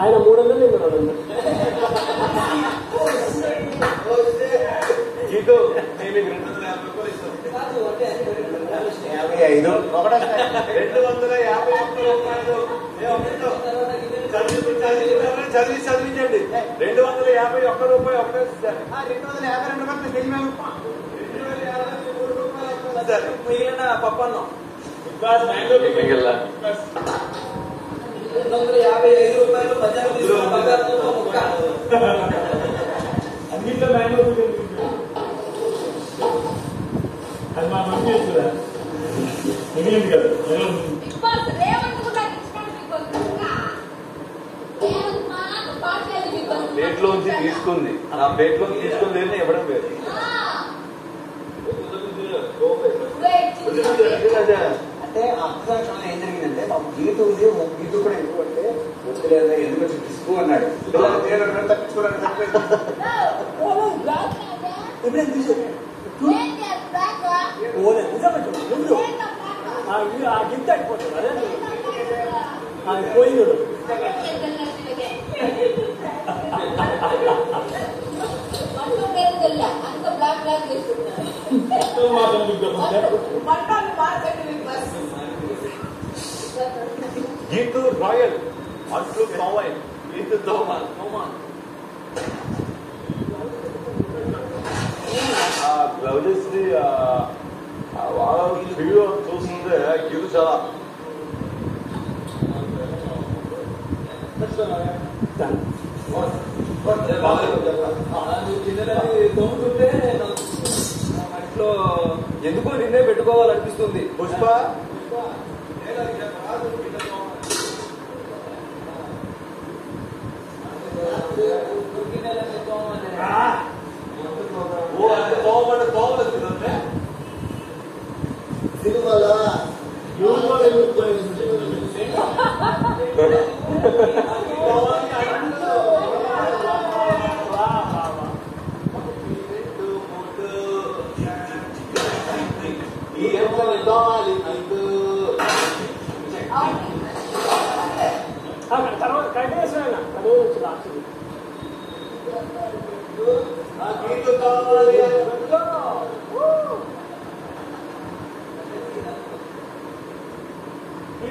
ఆయన మూడు వందలు. నేను రెండు వందలు యాభై ఐదు. ఒకటే రెండు వందల యాభై ఒక్క? చదివి చదివి చదివి చదివించండి. రెండు వందల యాభై ఒక్క రూపాయి ఇస్తారు రెండు వందల యాభై రెండు రూపాయలు తెలియ రెండు వేల యాభై మూడు రూపాయలు ఒకటే ఇస్తారు. మిగిలిన పప్పన్నం? మిగిలిన. రెండు వందల యాభై ఐదు రూపాయలు మధ్యాహ్నం తీసుకున్న అన్నింటిలో అది మా చేస్తుందా మిగిలింది కదా ఎలా ఉంది? బిగ్ బాస్ రేవంత్ కూడా ಒಂದು ಗಿಂತ ಇಟ್ಕೊಟ್ಟು ಅದೇನು ಹಾಂ ಕೊಯ್ಯೂರು ಗೀತು ರಾಯಲ್ ಅಷ್ಟು ಪವನ್ ಇದು ದೋಮನ್ ದೋಮನ್ ಬ್ಲೌಜಸ್ వాళ్ళ వీడియో చూస్తుంటే క్యూ చాలా తోముతుంటే ఇంట్లో ఎందుకో నిన్నే పెట్టుకోవాలనిపిస్తుంది Pushpa Aquí tú estás, María.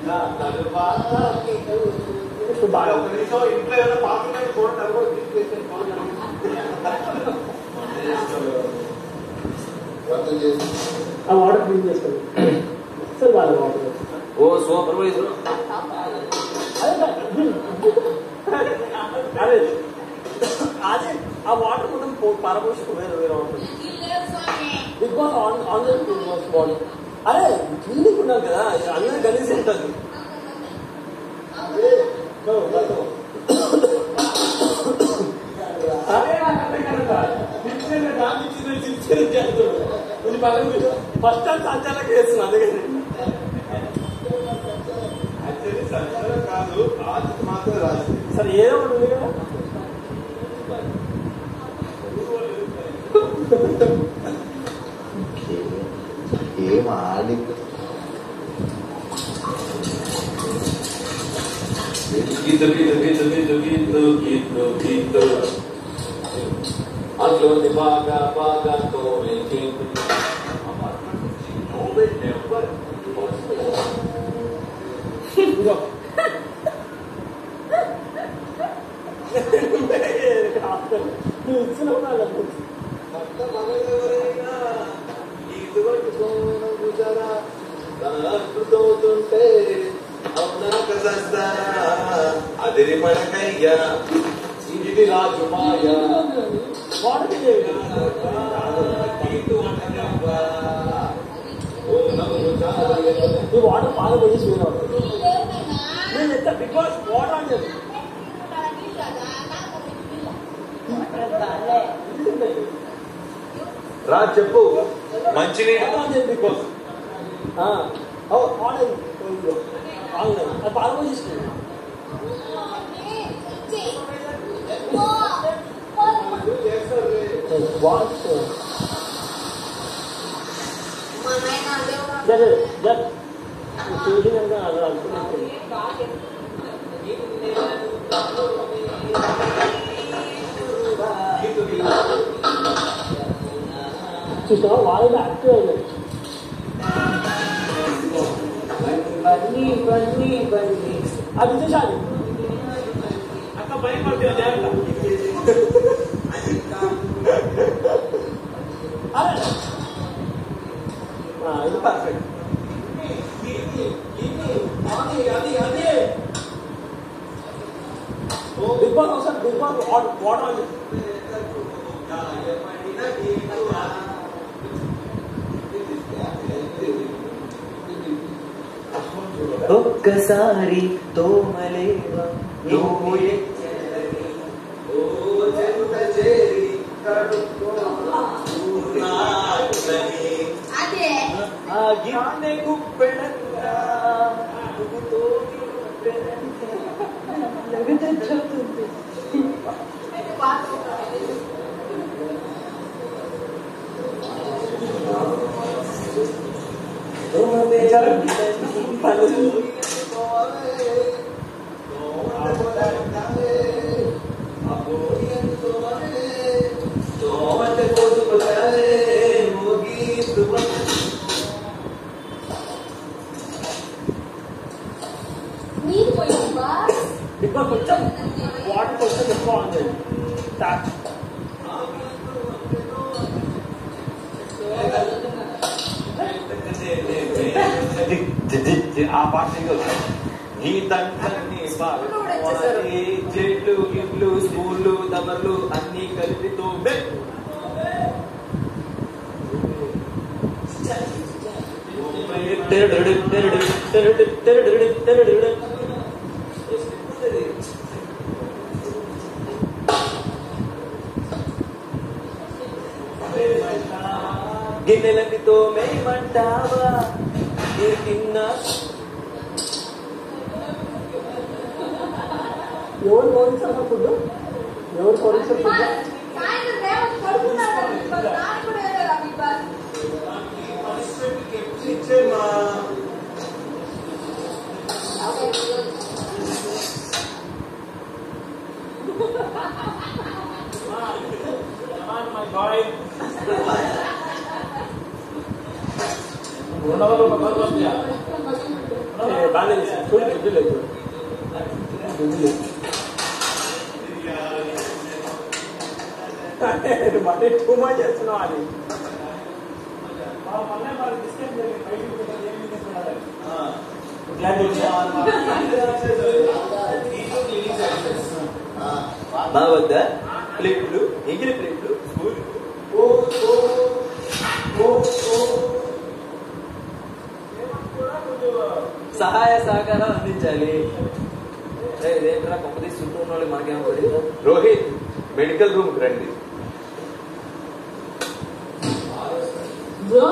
ఈ సూపర్వైజర్ అనుకోకుండా అంటే నువ్వే తోవాలా తోమిన తర్వాత రాజు ఇంప్రెస్ అవ్వాలి అవ్వకుంటే రాజు మళ్ళీ తోమించాలి నా తరువాత నీకు బాగా ఒక నిమిషం ఇంట్లో ఏమైనా పాత్ర చూడండి అది కూడా తీసుకెళ్ళి ఆ వాటర్ క్లీన్ చేసుకోండి సార్ వాళ్ళ వాటర్ ఓ సూపర్వైజర్ అదే అదే ఆ వాటర్ మొత్తం పరపోషకు వేరే వేరే ఉంటుంది big boss on online big boss body అరే క్లినిక్ ఉన్నారు కదా అందరూ కలిసి ఉంటుంది. ఫస్ట్ సంచాలక వేస్తుంది అందుకని. సరే ఏదో ఒకటి గీత గీత గీత గీత గీత గీత గీత అందులోని బాగా బాగా తోమే గీత ఇదిగో నువ్వు ఇచ్చినప్పుడు అలా సస్తారా అదిరి మనకయ్యా ఇది రాజు మాయా వాటర్ చేయాలి. గీతు అంటనవ్వా. ఓ నవ్వు చాలయ్య. ఈ వాటర్ బాగా వేరే వాటర్ నేను ఎంత బిగ్ బాస్. వాటర్ అని చెప్పి రా చెప్పు మంచినీళ్ళు online big boss online online అది పాల్గొని తీసుకున్నాను వాచ్ జడ్ జడ్ చూసి కనుక అది అనుకున్నట్టు ಬನ್ನಿ ಬನ್ನಿ ಬನ್ನಿ ಅದು ತುಷಾರಿ ಅಕ್ಕ ಭಯ ಮಾಡ್ತೀರಾ ದೇವರ ಹಾ ಇದು perfect Big Bang, sir. Big Bang, what, what was it? Yeah, yeah, ఒక్కసారి తోమలేవ నువ్వు ఎచ్చరని, ఓ చెంత చేరి బాస్ కొంచెం వాటర్ కొంచెం ఎక్కువ ఆన్ చేయండి ట్యాప్ ఆ పాట నీ తండ్రి చెట్లు ఇట్లు స్కూళ్ళు దమర్లు అన్ని కలిపి తోమే గిన్నెలకి తోమేయమంటావా ఏ తిన్నా ఎవరు కోరించారు ఫుడ్ ఎవరు కోరించారు ఫుడ్ సాయంత్రం రేవంత్ బాగానే చూడు ఫుడ్ లేదు ఫుడ్ లేదు మళ్ళీ టూ మచ్ చేస్తున్నావు అది మళ్ళీ ప్లేట్లు ఎగిరి ప్లేట్లు సహాయ సహకారాలు అందించాలి. ఇదేంట్రా కొంపతీసి చుట్టూ ఉన్న వాళ్ళకి మనకేమో తెలియదు రోహిత్ మెడికల్ రూమ్ రండి. బ్రో